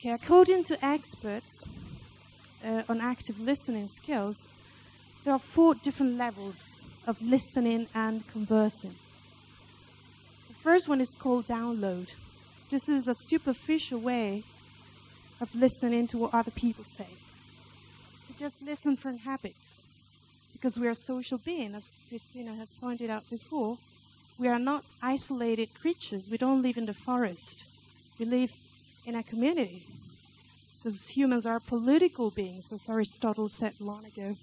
Okay, according to experts uh, on active listening skills, there are four different levels of listening and conversing. The first one is called download. This is a superficial way of listening to what other people say. We just listen from habits because we are social beings, as Christina has pointed out before. We are not isolated creatures. We don't live in the forest. We live in a community. Because humans are political beings, as Aristotle said long ago.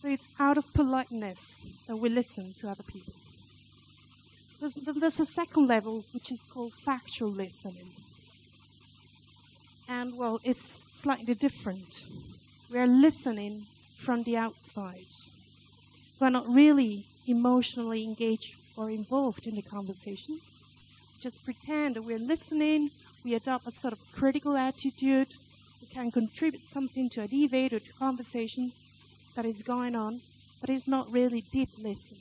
So it's out of politeness that we listen to other people. There's, there's a second level, which is called factual listening. And, well, it's slightly different. We're listening from the outside. We're not really emotionally engaged or involved in the conversation. Just pretend that we're listening, we adopt a sort of critical attitude, we can contribute something to a debate or to conversation that is going on, but it's not really deep listening.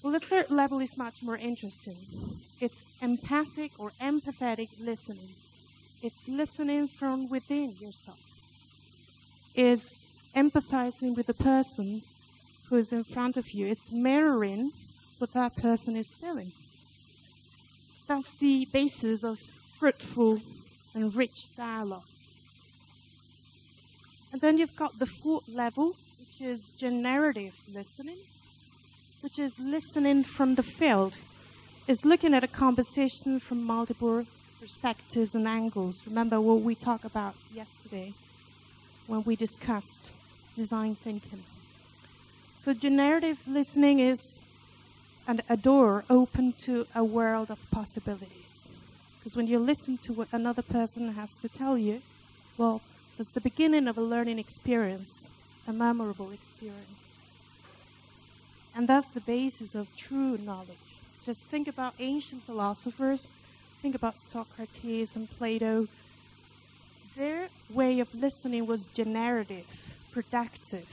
Well, the third level is much more interesting. It's empathic or empathetic listening. It's listening from within yourself. Is empathizing with the person who is in front of you. It's mirroring what that person is feeling. That's the basis of fruitful and rich dialogue. And then you've got the fourth level, which is generative listening, which is listening from the field. It's looking at a conversation from multiple perspectives and angles. Remember what we talked about yesterday when we discussed design thinking. So generative listening is an, a door open to a world of possibilities. Because when you listen to what another person has to tell you, well, that's the beginning of a learning experience, a memorable experience. And that's the basis of true knowledge. Just think about ancient philosophers, think about Socrates and Plato. Their way of listening was generative, productive.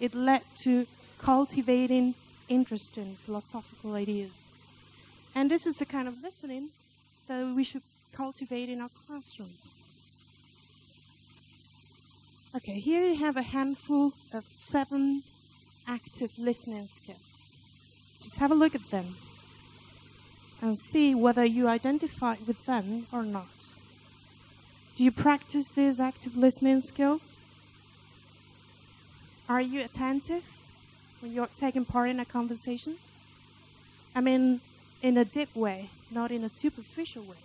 It led to cultivating interesting philosophical ideas. And this is the kind of listening that we should cultivate in our classrooms. Okay, here you have a handful of seven active listening skills. Just have a look at them and see whether you identify with them or not. Do you practice these active listening skills? Are you attentive when you're taking part in a conversation? I mean, in a deep way, not in a superficial way.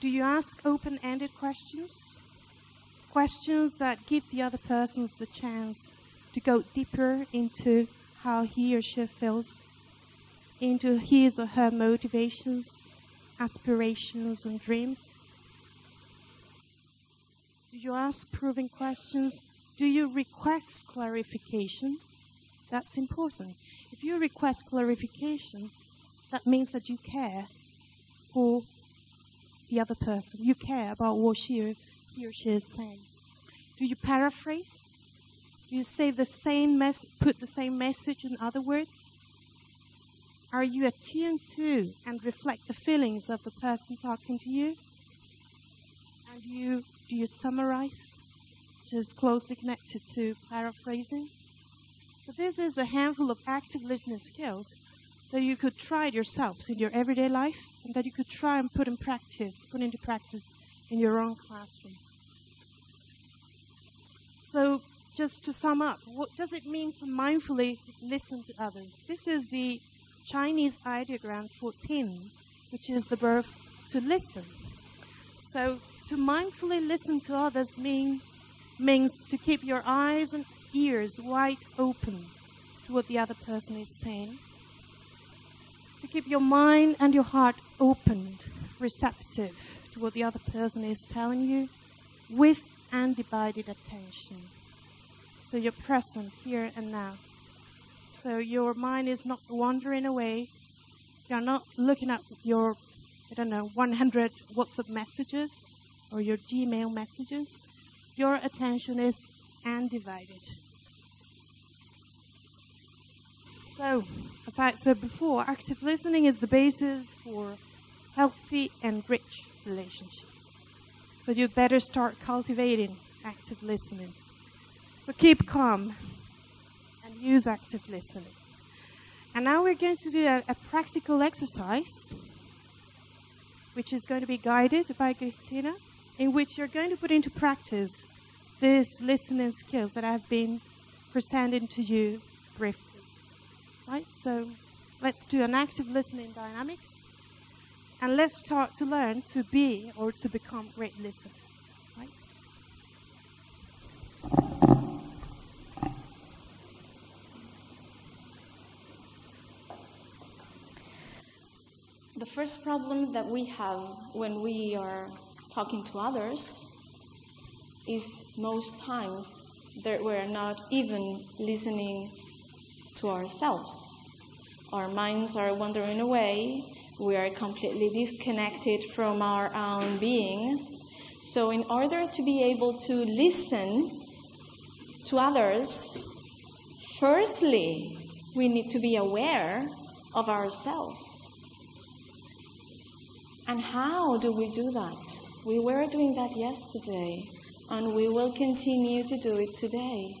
Do you ask open ended questions? Questions that give the other person the chance to go deeper into how he or she feels, into his or her motivations, aspirations, and dreams? Do you ask proving questions? Do you request clarification? That's important. If you request clarification, that means that you care for the other person. You care about what she or, he or she is saying. Do you paraphrase? Do you say the same mess, put the same message in other words? Are you attuned to and reflect the feelings of the person talking to you? And you do you summarize? Which is closely connected to paraphrasing. So this is a handful of active listening skills that you could try yourselves in your everyday life and that you could try and put in practice, put into practice in your own classroom. So, just to sum up, what does it mean to mindfully listen to others? This is the Chinese ideogram 14, which is the verb to listen. So, to mindfully listen to others mean, means to keep your eyes and ears wide open to what the other person is saying to keep your mind and your heart opened, receptive to what the other person is telling you with undivided attention. So you're present here and now. So your mind is not wandering away. You're not looking at your, I don't know, 100 WhatsApp messages or your Gmail messages. Your attention is undivided. So, as I said before, active listening is the basis for healthy and rich relationships. So you better start cultivating active listening. So keep calm and use active listening. And now we're going to do a, a practical exercise, which is going to be guided by Christina, in which you're going to put into practice these listening skills that I've been presenting to you briefly. Right? So let's do an active listening dynamics. And let's start to learn to be or to become great listeners. Right? The first problem that we have when we are talking to others is most times that we're not even listening to ourselves. Our minds are wandering away, we are completely disconnected from our own being. So, in order to be able to listen to others, firstly, we need to be aware of ourselves. And how do we do that? We were doing that yesterday, and we will continue to do it today.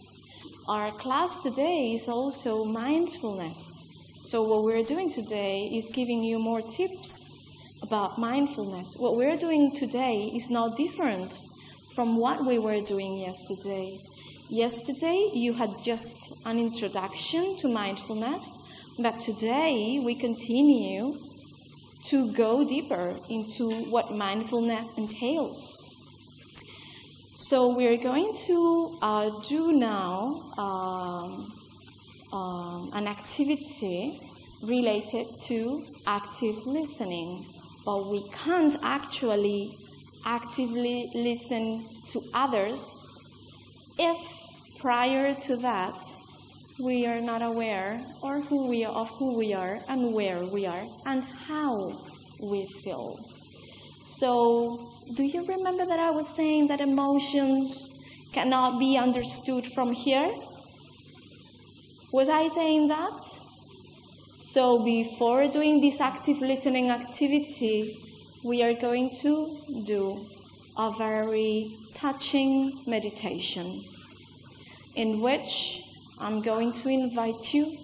Our class today is also mindfulness. So, what we're doing today is giving you more tips about mindfulness. What we're doing today is not different from what we were doing yesterday. Yesterday, you had just an introduction to mindfulness, but today we continue to go deeper into what mindfulness entails. So we're going to uh, do now um, um, an activity related to active listening, but we can't actually actively listen to others if prior to that we are not aware or who we are, of who we are and where we are and how we feel. So, do you remember that I was saying that emotions cannot be understood from here? Was I saying that? So, before doing this active listening activity, we are going to do a very touching meditation in which I'm going to invite you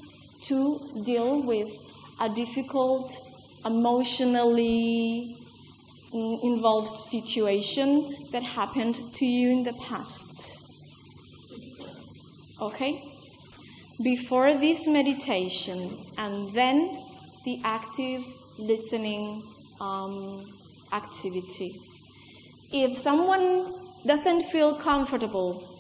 to deal with a difficult, emotionally involved situation that happened to you in the past. Okay? Before this meditation and then the active listening um, activity. If someone doesn't feel comfortable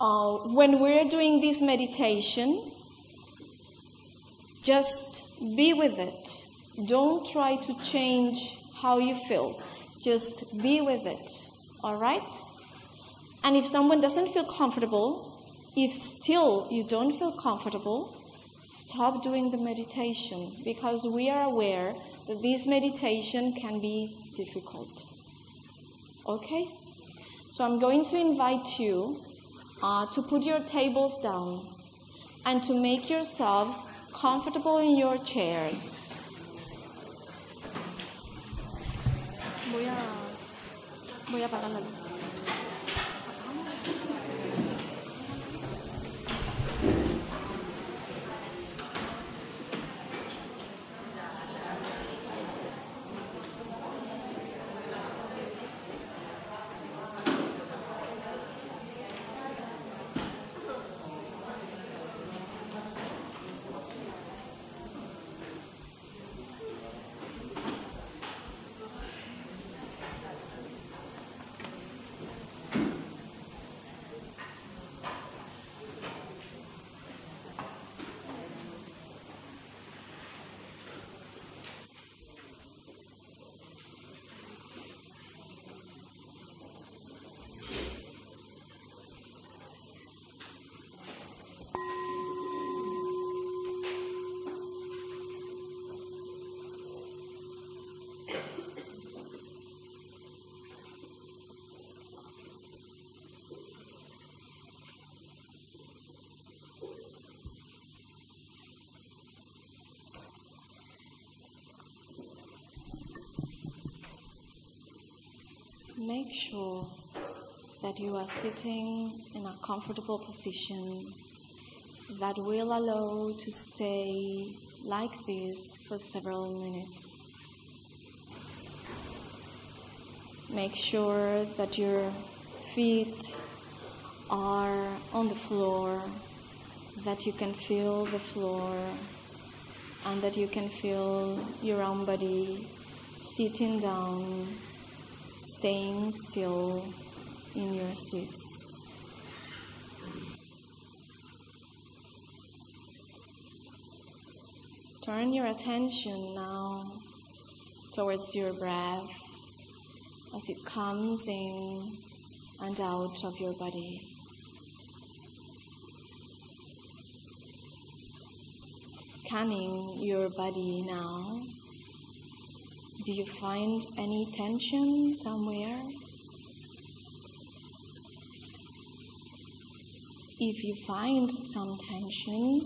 uh, when we're doing this meditation, just be with it. Don't try to change how you feel. Just be with it. All right? And if someone doesn't feel comfortable, if still you don't feel comfortable, stop doing the meditation because we are aware that this meditation can be difficult. Okay? So I'm going to invite you uh, to put your tables down and to make yourselves comfortable in your chairs. Make sure that you are sitting in a comfortable position that will allow to stay like this for several minutes. Make sure that your feet are on the floor, that you can feel the floor, and that you can feel your own body sitting down, staying still in your seats. Turn your attention now towards your breath as it comes in and out of your body. Scanning your body now. Do you find any tension somewhere? If you find some tension,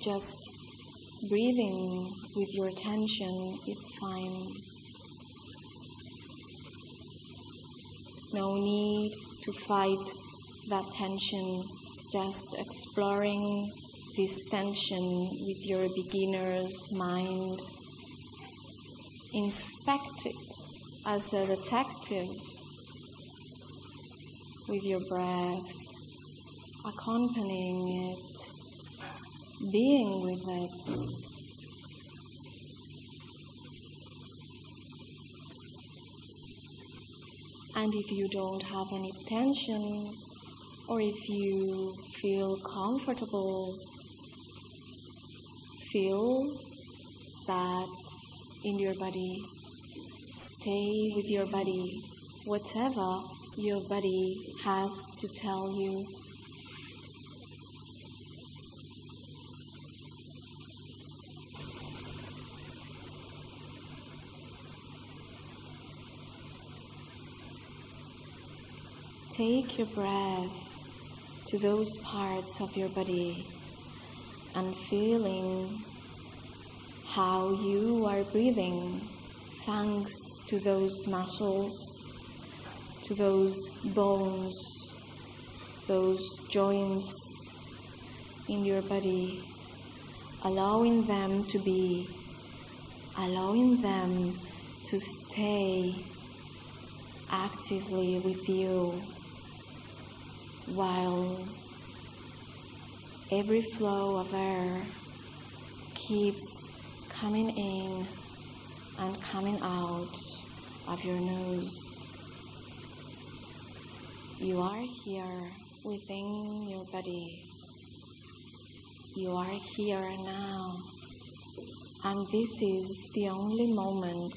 just breathing with your tension is fine. No need to fight that tension, just exploring this tension with your beginner's mind. Inspect it as a detective with your breath, accompanying it, being with it. And if you don't have any tension, or if you feel comfortable, feel that in your body. Stay with your body, whatever your body has to tell you. Take your breath to those parts of your body and feeling how you are breathing. Thanks to those muscles, to those bones, those joints in your body, allowing them to be, allowing them to stay actively with you while every flow of air keeps coming in and coming out of your nose. You are here within your body. You are here now. And this is the only moment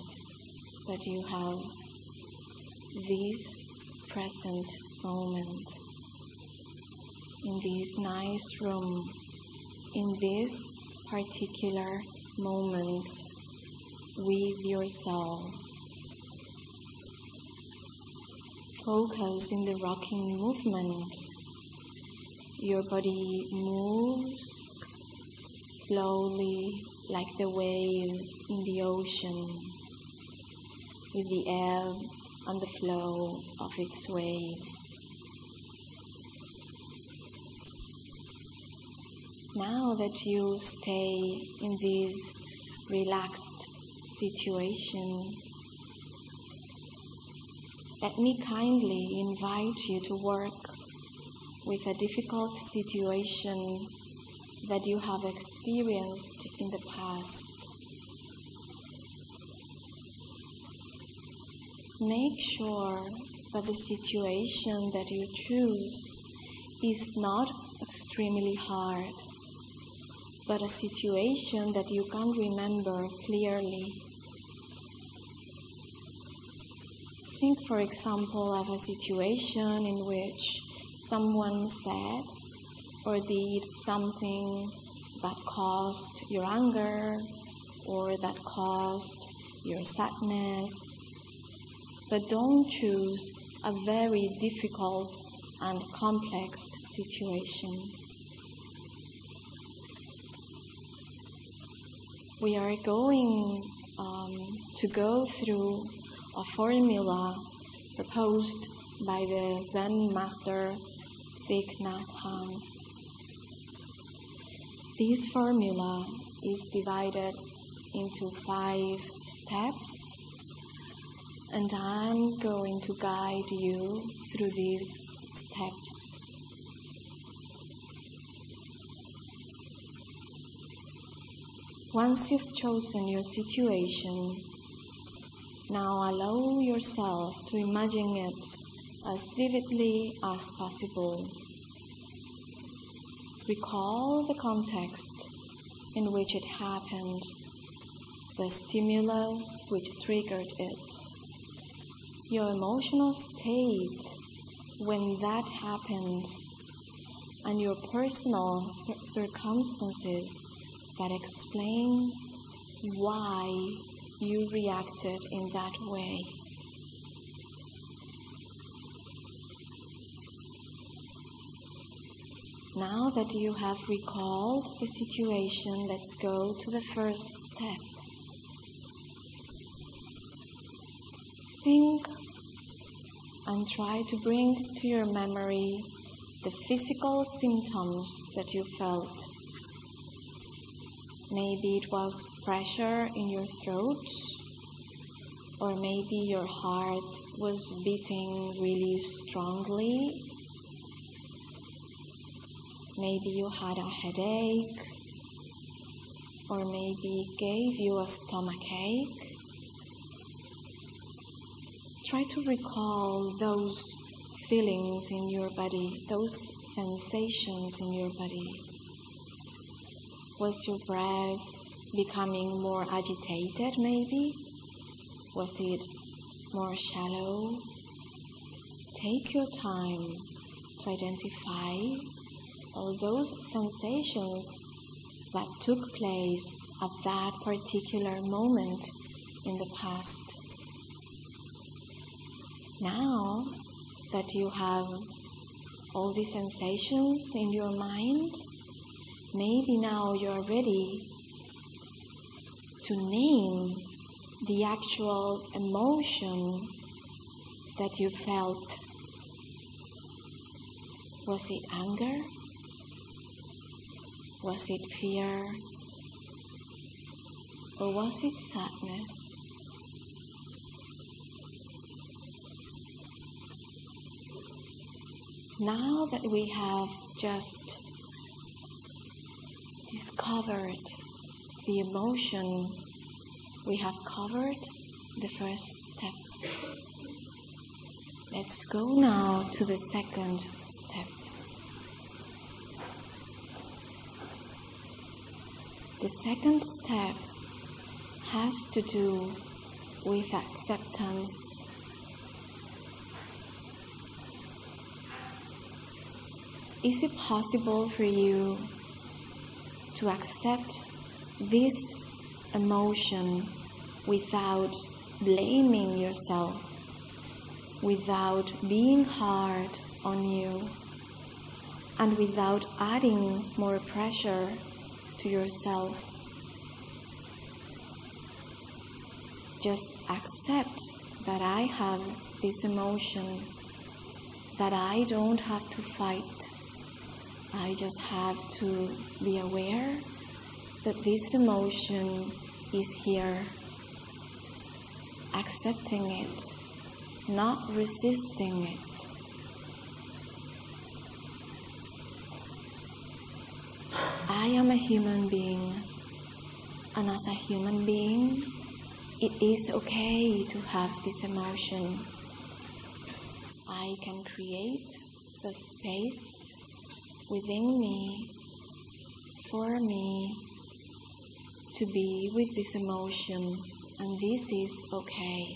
that you have this present moment in this nice room, in this particular moment with yourself. Focus in the rocking movement. Your body moves slowly like the waves in the ocean with the ebb and the flow of its waves. Now that you stay in this relaxed situation, let me kindly invite you to work with a difficult situation that you have experienced in the past. Make sure that the situation that you choose is not extremely hard but a situation that you can't remember clearly. Think, for example, of a situation in which someone said or did something that caused your anger or that caused your sadness. But don't choose a very difficult and complex situation. We are going um, to go through a formula proposed by the Zen master Thich Nhat Hanh. This formula is divided into five steps, and I'm going to guide you through these steps. Once you've chosen your situation, now allow yourself to imagine it as vividly as possible. Recall the context in which it happened, the stimulus which triggered it, your emotional state when that happened, and your personal circumstances that explain why you reacted in that way. Now that you have recalled the situation, let's go to the first step. Think and try to bring to your memory the physical symptoms that you felt. Maybe it was pressure in your throat, or maybe your heart was beating really strongly. Maybe you had a headache, or maybe gave you a stomach ache. Try to recall those feelings in your body, those sensations in your body. Was your breath becoming more agitated, maybe? Was it more shallow? Take your time to identify all those sensations that took place at that particular moment in the past. Now that you have all these sensations in your mind, maybe now you're ready to name the actual emotion that you felt. Was it anger? Was it fear? Or was it sadness? Now that we have just discovered the emotion, we have covered the first step. Let's go now to the second step. The second step has to do with acceptance. Is it possible for you to accept this emotion without blaming yourself, without being hard on you, and without adding more pressure to yourself? Just accept that I have this emotion, that I don't have to fight I just have to be aware that this emotion is here, accepting it, not resisting it. I am a human being, and as a human being, it is okay to have this emotion. I can create the space within me, for me, to be with this emotion, and this is okay.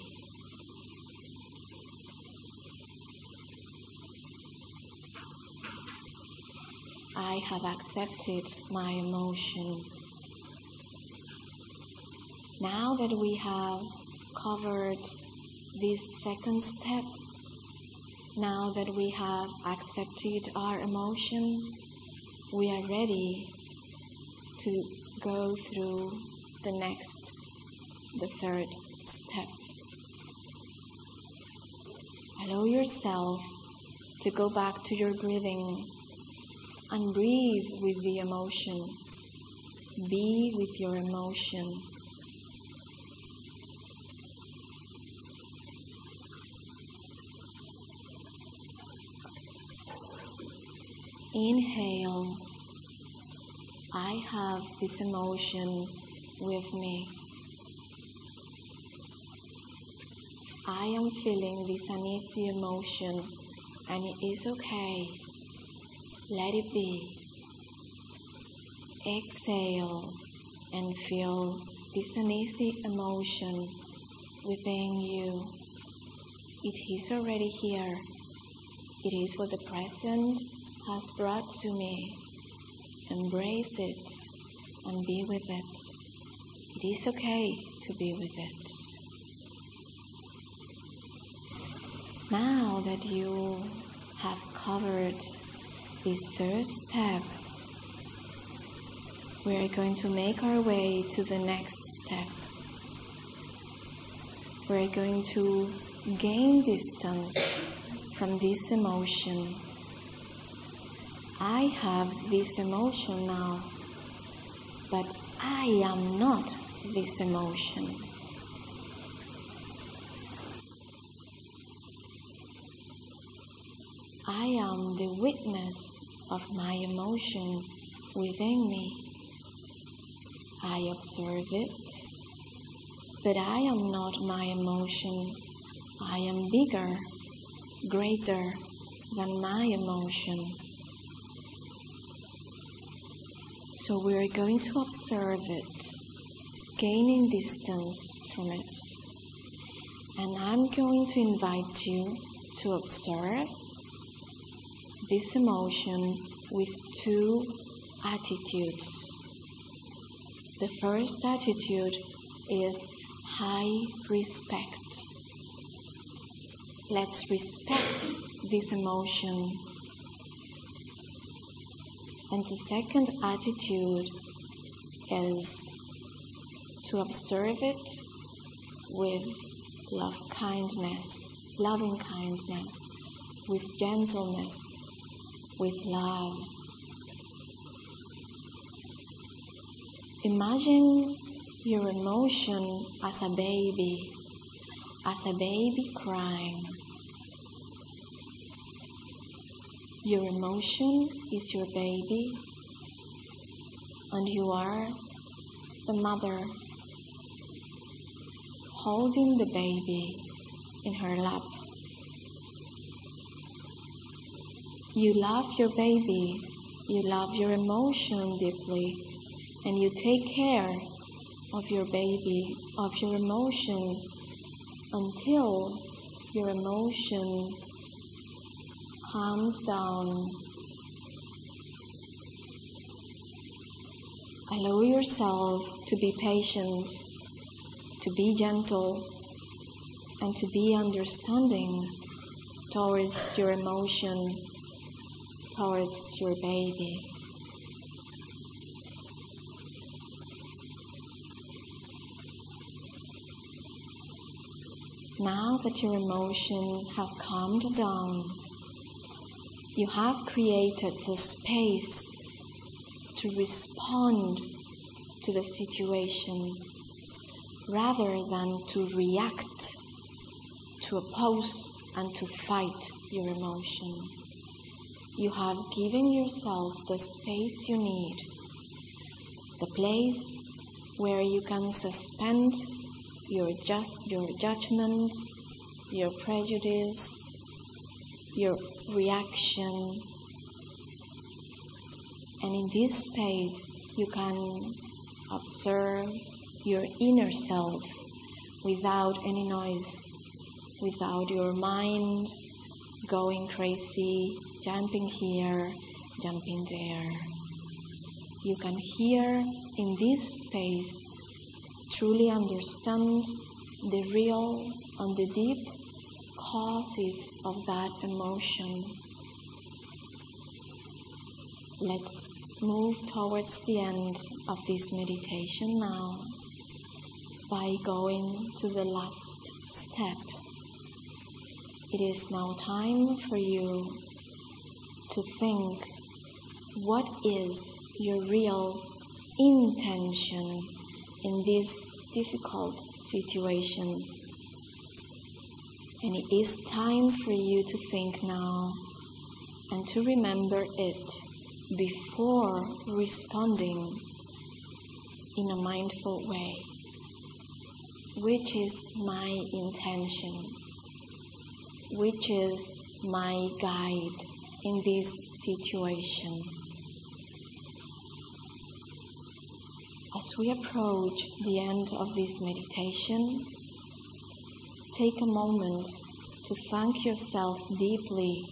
I have accepted my emotion. Now that we have covered this second step, now that we have accepted our emotion, we are ready to go through the next, the third step. Allow yourself to go back to your breathing and breathe with the emotion. Be with your emotion. Inhale. I have this emotion with me. I am feeling this uneasy emotion and it is okay. Let it be. Exhale and feel this uneasy emotion within you. It is already here. It is what the present has brought to me. Embrace it and be with it. It is okay to be with it. Now that you have covered this third step, we are going to make our way to the next step. We're going to gain distance from this emotion. I have this emotion now, but I am not this emotion. I am the witness of my emotion within me. I observe it, but I am not my emotion. I am bigger, greater than my emotion. So we are going to observe it, gaining distance from it. And I'm going to invite you to observe this emotion with two attitudes. The first attitude is high respect. Let's respect this emotion. And the second attitude is to observe it with love kindness, loving kindness, with gentleness, with love. Imagine your emotion as a baby, as a baby crying. Your emotion is your baby, and you are the mother holding the baby in her lap. You love your baby, you love your emotion deeply, and you take care of your baby, of your emotion, until your emotion calms down. Allow yourself to be patient, to be gentle, and to be understanding towards your emotion towards your baby. Now that your emotion has calmed down, you have created the space to respond to the situation rather than to react, to oppose, and to fight your emotion. You have given yourself the space you need, the place where you can suspend your just your judgment, your prejudice, your reaction. And in this space you can observe your inner self without any noise, without your mind going crazy, jumping here, jumping there. You can hear in this space, truly understand the real and the deep causes of that emotion. Let's move towards the end of this meditation now by going to the last step it is now time for you to think what is your real intention in this difficult situation. And it is time for you to think now and to remember it before responding in a mindful way, which is my intention, which is my guide in this situation. As we approach the end of this meditation, take a moment to thank yourself deeply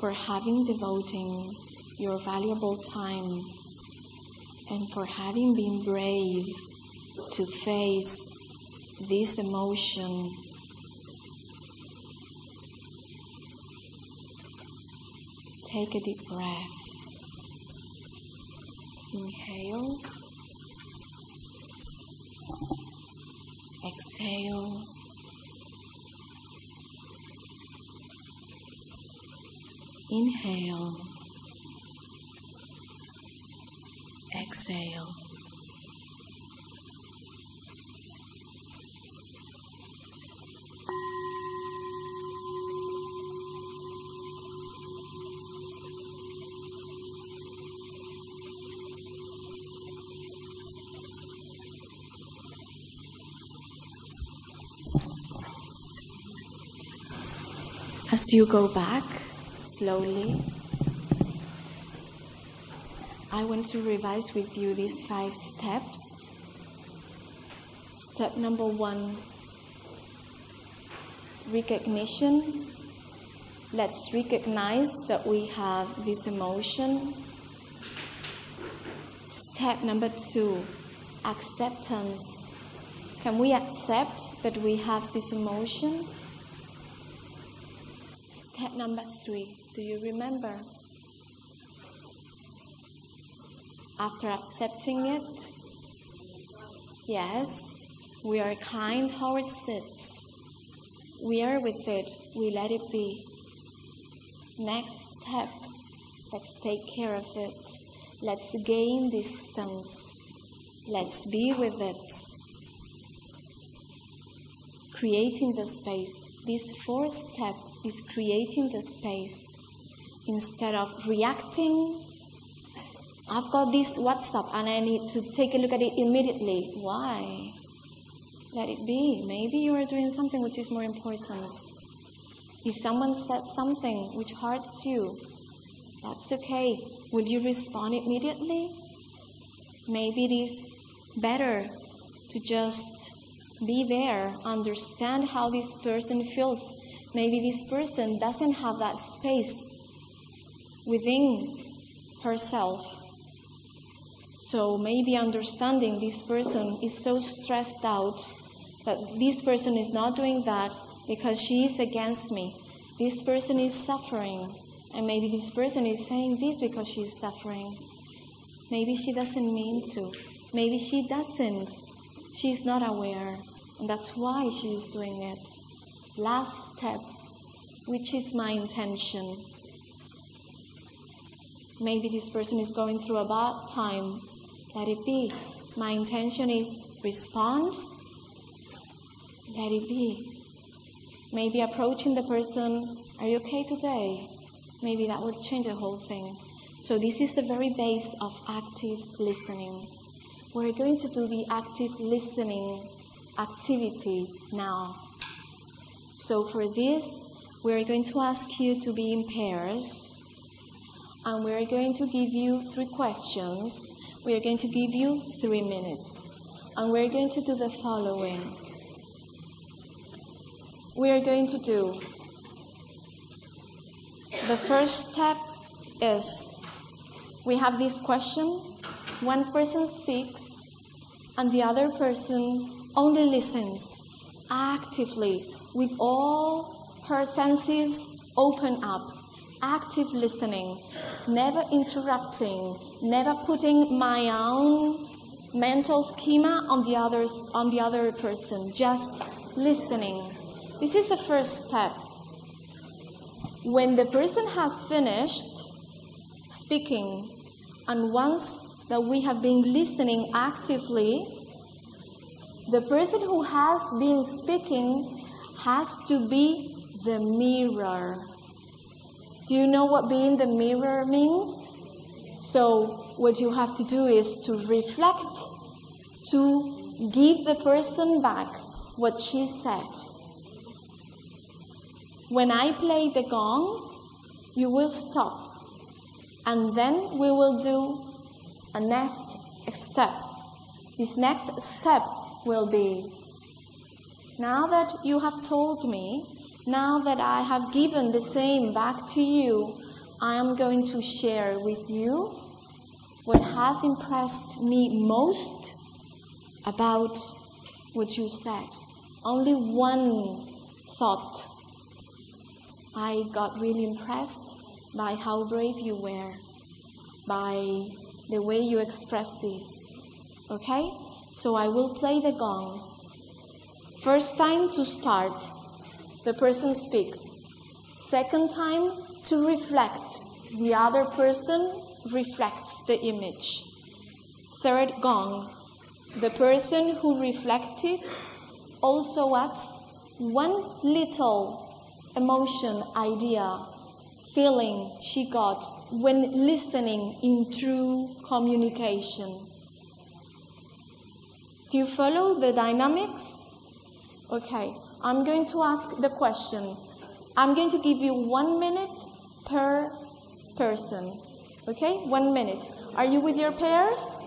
for having devoting your valuable time and for having been brave to face this emotion. Take a deep breath. Inhale. Exhale. Inhale. Exhale. As you go back slowly, I want to revise with you these five steps. Step number one recognition. Let's recognize that we have this emotion. Step number two acceptance. Can we accept that we have this emotion? Step number three, do you remember? After accepting it, yes, we are kind towards it. We are with it, we let it be. Next step, let's take care of it. Let's gain distance. Let's be with it. Creating the space. This fourth step is creating the space instead of reacting. I've got this WhatsApp and I need to take a look at it immediately. Why? Let it be. Maybe you are doing something which is more important. If someone said something which hurts you, that's okay. Will you respond immediately? Maybe it is better to just be there, understand how this person feels. Maybe this person doesn't have that space within herself. So maybe understanding this person is so stressed out that this person is not doing that because she is against me. This person is suffering, and maybe this person is saying this because she is suffering. Maybe she doesn't mean to. Maybe she doesn't. She's not aware, and that's why she is doing it. Last step, which is my intention. Maybe this person is going through a bad time. Let it be. My intention is respond. Let it be. Maybe approaching the person, Are you okay today? Maybe that would change the whole thing. So, this is the very base of active listening. We're going to do the active listening activity now. So, for this, we're going to ask you to be in pairs and we're going to give you three questions. We're going to give you three minutes. And we're going to do the following. We are going to do the first step is we have this question. One person speaks, and the other person only listens actively with all her senses open up, active listening, never interrupting, never putting my own mental schema on the others on the other person, just listening. This is the first step. When the person has finished speaking, and once that we have been listening actively, the person who has been speaking has to be the mirror. Do you know what being the mirror means? So, what you have to do is to reflect, to give the person back what she said. When I play the gong, you will stop. And then we will do a next step. This next step will be now that you have told me, now that I have given the same back to you, I am going to share with you what has impressed me most about what you said. Only one thought I got really impressed by how brave you were, by the way you expressed this. Okay? So I will play the gong. First time to start, the person speaks. Second time to reflect, the other person reflects the image. Third gong, the person who reflected also adds one little emotion, idea, feeling she got when listening in true communication. Do you follow the dynamics? Okay, I'm going to ask the question. I'm going to give you one minute per person. Okay, one minute. Are you with your pairs?